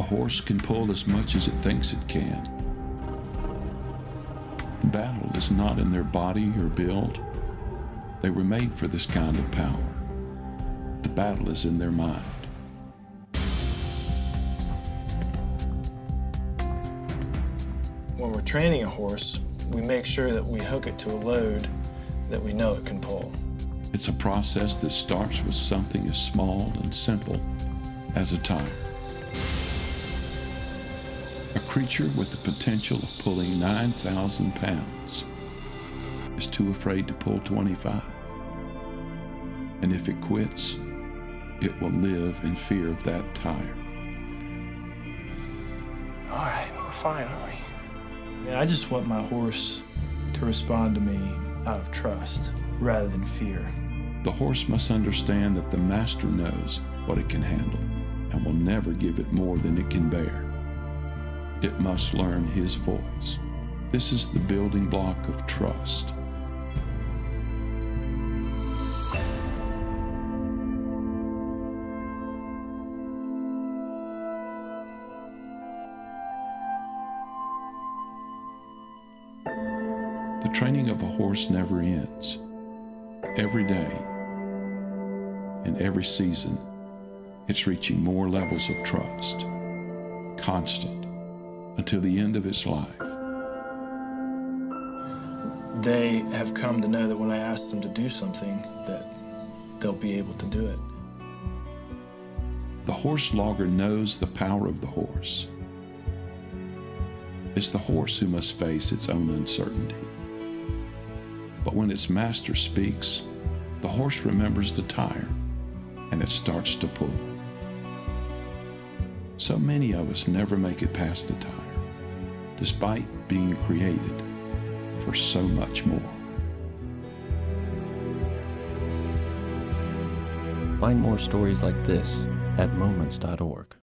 A horse can pull as much as it thinks it can. The battle is not in their body or build. They were made for this kind of power. The battle is in their mind. When we're training a horse, we make sure that we hook it to a load that we know it can pull. It's a process that starts with something as small and simple as a tire. A creature with the potential of pulling 9,000 pounds is too afraid to pull 25. And if it quits, it will live in fear of that tire. All right, we're fine, aren't we? Yeah, I just want my horse to respond to me out of trust rather than fear. The horse must understand that the master knows what it can handle and will never give it more than it can bear. It must learn his voice. This is the building block of trust. The training of a horse never ends. Every day, in every season, it's reaching more levels of trust, constant, until the end of its life. They have come to know that when I ask them to do something, that they'll be able to do it. The horse logger knows the power of the horse. It's the horse who must face its own uncertainty. But when its master speaks, the horse remembers the tire and it starts to pull. So many of us never make it past the tire, despite being created for so much more. Find more stories like this at moments.org.